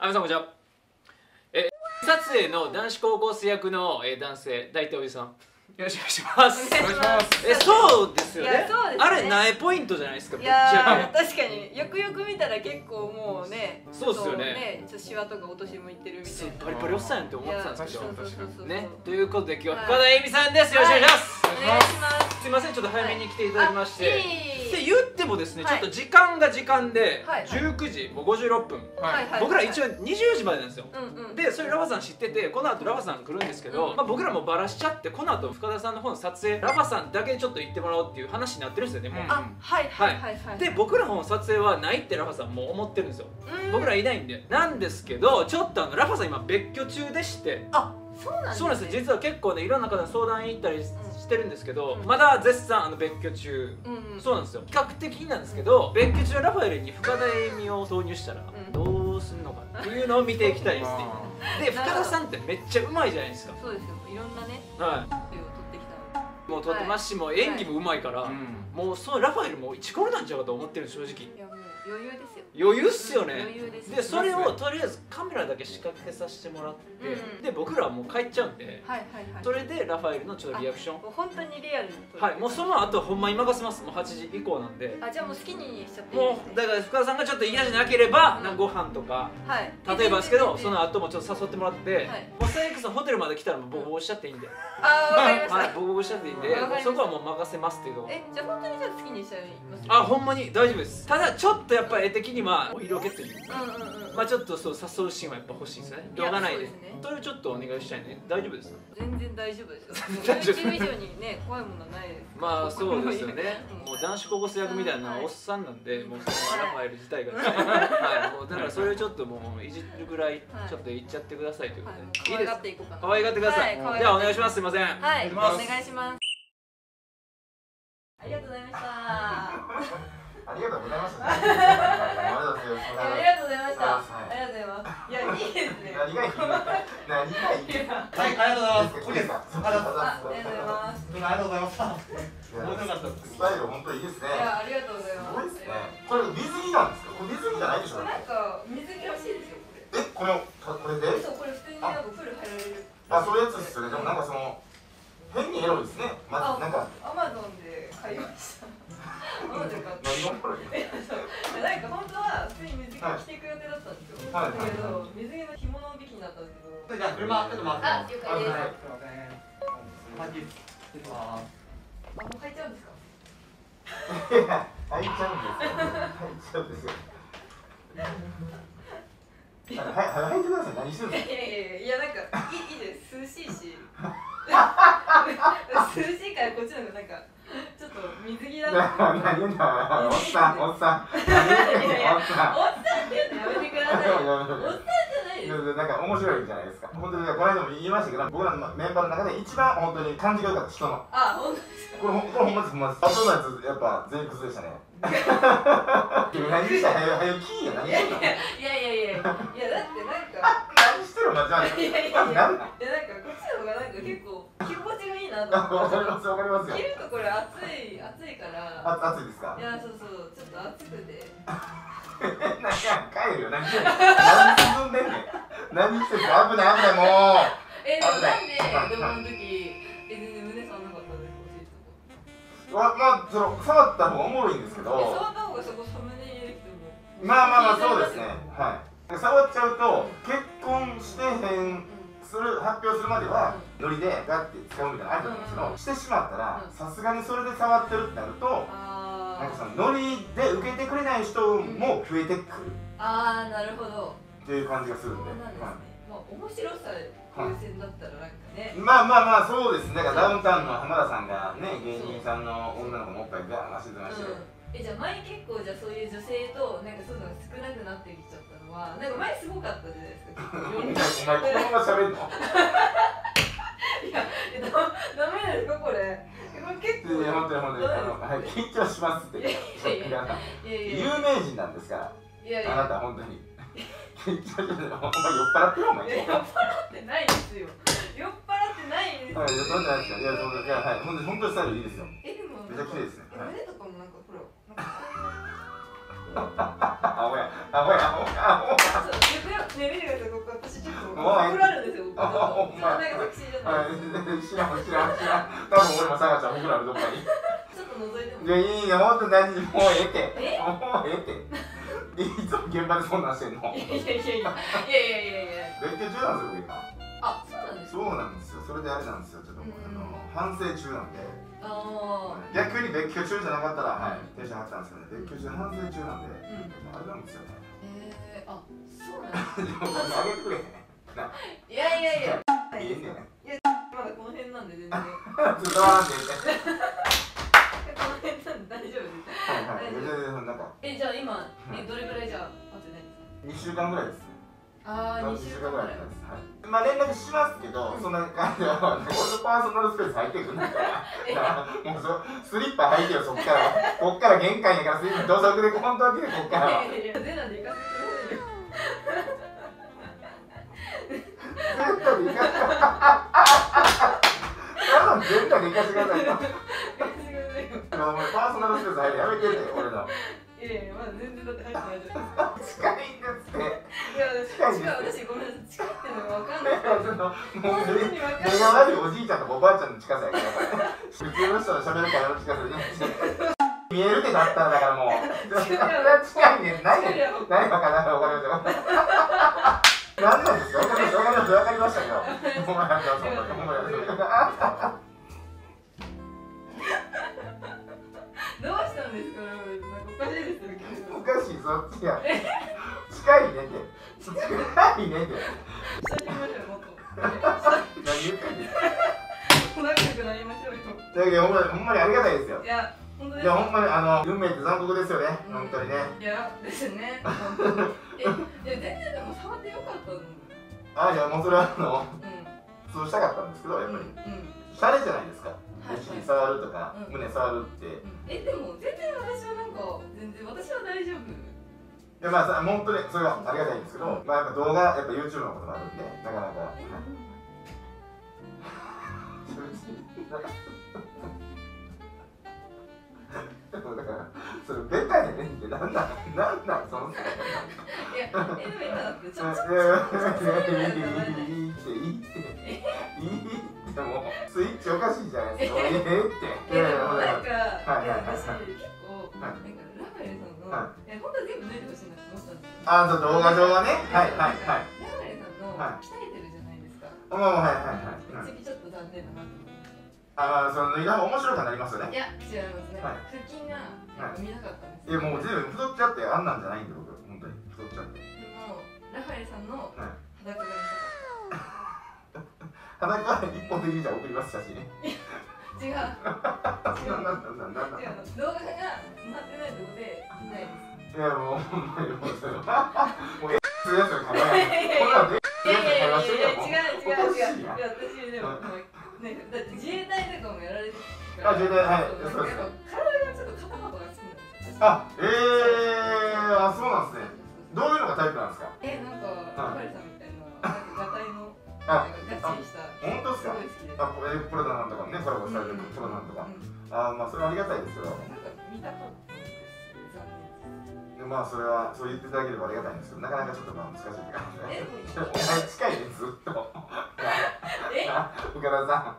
あみさんこんにちは。え撮影の男子高校生役の、え男性大体おじさん。よろしくお願いします。お願いします。えそうですよね。いやそうですね。あれ苗ポイントじゃないですかいやー確かに。よくよく見たら結構もうねそうっすよね。ねちょっとシワとか落とし向いてるみたいな。バリバリおっさんやんって思ってたんですけど。ね。ということで今日ははい深田恵美さんです。よろしくお願いします、お願いしますすいませんちょっと早めに来ていただきまして、あいって言ってもですね、はい。ちょっと時間が時間ではい19時もう56分、はいはい。僕ら一応20時までなんですよ、うんうん。でそれラファさん知っててこの後ラファさん来るんですけど、うんまあ、僕らもバラしちゃってこの後深田さんの方の撮影ラファさんだけちょっと行ってもらおうっていう話になってるんですよねもう、うん。あはいはいはいはい。で僕らの撮影はないってラファさんも思ってるんですよ。うん僕らいないんで。なんですけどちょっとあのラファさん今別居中でして。あそうなんですね。そうなんです。実は結構ねいろんな方に相談行ったりしてるんですけど、うん。まだ絶賛あの別居中。うんうん。そうなんですよ。比較的なんですけど別居中のラファエルに深田恵美を投入したらん。どうすんのかっていうのを見ていきたいですねで深田さんってめっちゃうまいじゃないですか。そうですよ。いろんなねはい。もう撮ってますし、もう演技もうまいから、うんもうそのラファエルもイチコロなんちゃうかと思ってる正直。いやもう余裕ですよ。余裕っすよね。余裕ですでそれをとりあえずカメラだけ仕掛けさせてもらって、うん。で僕らはもう帰っちゃうんではいはいはい。それでラファエルのちょっとリアクション本当にリアルはいもうその後ほんまに任せます。もう8時以降なんで。あじゃあもう好きにしちゃっていいもうだから深田さんがちょっと嫌じゃなければうんなんかご飯とかはい。例えばですけどその後もちょっと誘ってもらって、はい。もう最悪そのホテルまで来たらもうボコボコしちゃっていいんで、あーわかりました、はい、ボコボコしちゃっていいんでそこはもう任せますっていうとこ。えじゃあ本当にじゃあ好きにしちゃいます？あほんまに大丈夫です。ただちょっとやっぱ絵的にはお色気というかうんうんうん。まあちょっとそう誘うシーンはやっぱ欲しいですね。動画内で。そうですね。それをちょっとお願いしたいね。大丈夫ですか？全然大丈夫ですよ。YouTube 以上にね怖いものはないです。まあそうですよね。うんもう男子高校生役みたいなはいおっさんなんでもうそのラファエル自体が。はい。もう だからそれをちょっともういじるぐらいはい。ちょっと言っちゃってくださいというこはいとで、可愛がいいです？っていこうかな。可愛がってください、はい可愛がってじゃあお願いします。すいません。はい。おお願いします。願いします。ありがとうございました。ありがとうございまし何がいい？何がいい？はい、ありがとうございます。これです。ありがとうございあありがとうございます。ありがとうございます。面白かったです。スタイル本当いいですね。いやありがとうございすますごいですね。これ水着なんですか？これ水着じゃないでしょ？なんか水着らしいですよこれえ、これこれで？そうこれ普通になんかプール入られるあ、そういうやつですよね。でもなんかその変にエロいですね。まあなんかアマゾンで買いましたアマゾンで買って何がおもろい？えそうなんか本当は普通に水着着ていく予定だったんですよ、はいだけど水着の着物引きになったんですけどじゃあ車ちょっと待って。あ了解です。はい。あもう入っちゃうんです。かいや入っちゃうんです。よ。入っちゃうんですよ。はい、はい、入ってください。何してるんです。いやいやいやいやなんかいいいいです。涼しいし涼しいからこっちのなんかちょっと水着だな？何言うんだ。おっさん、おっさん。何言うんだ。おっさん。おっさんって言うのやめてくださいおっさんじゃなんか面白いじゃないですか。本当にこの間も言いましたけど、僕らのメンバーの中で一番本当に感じが良かった人の。あ本当ですか？これほんこれほんまですほんまです。後のやつやっぱ全員したね。君何したはよはよいやしてんの？いやいやいやいやいやだってなんか何してるのじゃあ。いやいやいやなんなん？いやなんかこっちの方がなんか結構着心地がいいなと思わかりますわかりますよ着。るとこれ暑い暑いからあ暑いですか？い？やそうそうちょっと暑くてなんか帰るよ何してんの？何進んでんねん。何してんの？危ない危ないもう。えなんででもあの時え全然胸触んなかったんです教えてわまあその触った方がおもろいんですけえど。触った方がそこサムネ入れてもまあまあまあそうですね。はい。触っちゃうと結婚してへんする発表するまではノリでガッて使うみたいなのあると思うんですけど、してしまったらうん。さすがにそれで触ってるってなるとあなんかそのノリで受けてくれない人も増えてくる。ああーなるほど。っていう感じがするんで。なんですね。はまあ面白さ優先だったらなんかね。い。まあまあまあそうですね。だからダウンタウンの浜田さんがね芸人さんの女の子のおっぱいガーン出してまして。えじゃあ前結構じゃあそういう女性となんかそういうのが少なくなってきちゃったのはなんか前すごかったじゃないですか結構いろんなお前このまま喋るの？いやえだダメですかこれ結構いや本当に本当にあのはい緊張しますって。いやいやいやいやい有名人なんですから。いやいやあなた本当に。緊張してる。お前酔っ払ってるお前。酔っ払ってないですよ酔っ払ってないですよはい、飲んでないですか。いや、そういや、はい、本当に本当にスタイルいいですよ。えでもめちゃ綺麗ですねえ胸となんかあほや、あほや、あほや、あほや。そうよくよくねもう怒られるんですよ僕あほんま。知らん知らん知らん。多分俺もさがちゃんほくらあるどっかに。ちょっと覗いてもいやいいねほんと何もうええって。え？もうええって。いつも現場でそんなんしてんの？いやいやいやいや。いやいやいや別居中なんですよ今あそうなんですよ。それであれなんですよ。ちょっと、うん。あの反省中なんで。あ逆に別居中じゃなかったらはいテンション上がったんですけどね。別居中反省中なんで、あうん。あれなんですよね。えー、あそうなんですでもあげてくれへん いやいやいや。いいね。んまだこの辺なんで全然。こずっと笑ってての辺なんで大丈夫です。はいはい。全然なんか。えじゃあ今えどれぐらいじゃあ会ってないんですか？2週間ぐらいですねああ2 2週週間ぐらいですはいまあ連絡しますけど、そんな感じで、俺のパーソナルスペース入ってくるんだか ら、もうそスリッパ履いてよ、そっから、こっから玄関やから、スリッパ土足で本当は来て、こっから。いやいやいや全裸で行かせ てくださいよ全裸で行かせて。多分全裸で行かせてくださいよ。行かせてくださいよお前パーソナルスペース入るやめてね、俺の。いやいやまだ全然だって入ってないじゃない目が悪いおじいちゃんとおばあちゃんの近さやから普通の人の喋るからの近さで見えるって。なったらだからもう近いね何や何わかんないわかりました何なんですかわかりましたわかりましたわかりましたけどほんまやめて。ほんまにほんまやめてどうしたんですかなんかおかしいですよおかしいそっちや近いねんて近いねんてっと何言ってんねん仲良くなりましょうよだけどほんまにほんまにありがたいですよ。いや本当ですいやほんまにあの運命って残酷ですよね。本当にね。いやですね。えいや全然でも触ってよかったのあいやもうそれはあのうそうしたかったんですけどやっんぱり。うんうん。シャレじゃないですか。はいお尻触るとかうん。胸触るって。いえでも全然私はなんか全然私は大丈夫やまあさ本当にそれはありがたいんですけどまあやっぱ動画やっぱ YouTube のこともあるんでなかなかだからそれベタやねんってなんなんなんなんその姿いやえでも今だってちょっといやいっていいっていいってもうスイッチおかしいじゃないですかええっていやなんか、はいはいはい私結構、なんや本当は全部抜いてほしいなと思ったんですよ。あそう動画上はねはいはいはいラファエルさんの、はい鍛えてるじゃないですか。まあまあはいはいはいはい次ちょっと残念だなと思って。あまあその脱いだ方が面白くなりますよねいや違いますね。はい腹筋が見なかったんですいやもう全部太っちゃってあんなんじゃないんで僕本当に太っちゃってでもラファエルさんのはい裸が見たかっ裸は一本的にじゃ送ります写真た。違う。違う。なんなんなんなんなん違うの動画がなってないとこで見ないです。いやもうほんまにもうそれはもうえするやつの会話やこんなんでいやいやいやいやいもう違う違う違う。いや私でもねだって自衛隊とかもやられてるから。あ自衛隊はいそうですやっぱ体がちょっと肩幅が好きなんですよ。あええー、あそうなんですねどういうのがタイプなんですかえなんかラファエルさんみたいななんかガタイのあガチリした本当ですかすごい好きです。あこれプロだなんとかねコラボされてるプロなんとかあまあそれはありがたいですけどなんか見たかったです。残念です。まあそれはそう言っていただければありがたいんですけどなかなかちょっとまあ難しいって感じえででもお前近いねずっと岡田さ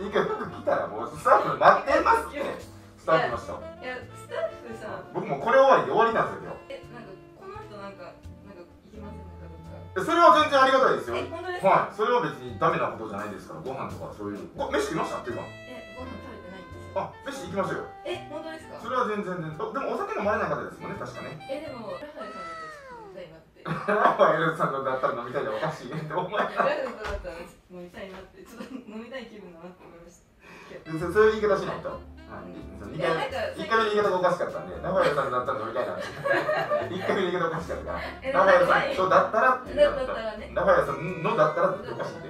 んいいか服来たらもうスタッフ待ってますって。スタッフの人。いやスタッフさん僕もうこれ終わりで終わりなんですよえなんかこの人なんかなんか行きませんかどっか。今日それは全然ありがたいですよ。え本当ですか？はい。それは別にダメなことじゃないですからご飯とかそういう。ご飯来ました？っていうか。えご飯あ飯行きましょうよえ本当ですか？そ。れは全然全然でもお酒飲まれなかったですもんね確かねえでもラファエルさんだったらちょっと飲みたいなって。ラファエルさんのだったら飲みたいでおかしいねって思いラファエルさんだったら飲みたいなってちょっと飲みたい気分だなって思いました。でそそういう言い方しないと。一回目の言い方がおかしかったんで、ラファエルさんだったら飲みたいなって。一回目の言い方おかしかったから。えラファエルさんとだったらって言ったらね。ラファエルさんのだったらっておかしいんで。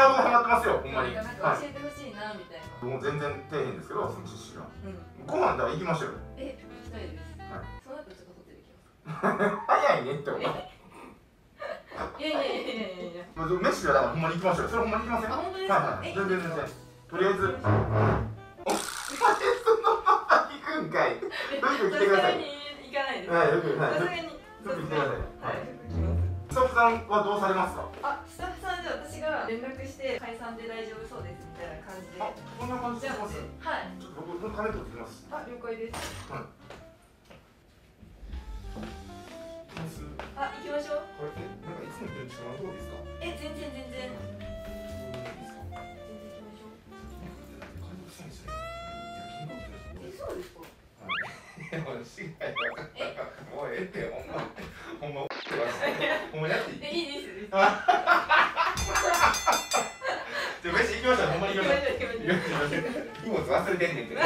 なんかあ、僕ハマってますよ、ほんまに。なんかはい。教えてほしいなみたいな。もう全然底辺ですけど、その知識が。うん。ご飯では行きましょうよ。え行きたいです。はいその後ちょっとホテル行きます。早いねって思う。いやいやいやいやいやいや。もう飯はだからほんまに行きましょうよ。それほんまに行きませんあはい本当ですか？はい。え全然全然。とりあえず、ですみたいな感じで。あこんな感じでしますはい。ちょっと僕ます。あ了解です。あ行きましょう。これえなんかいつも言ってる時間どうですか？え全然全然。そうですか？いやもうええってほんまほんまほんまやっていい？えいいです 行きましほんまに行きまし荷物忘れてんねんけど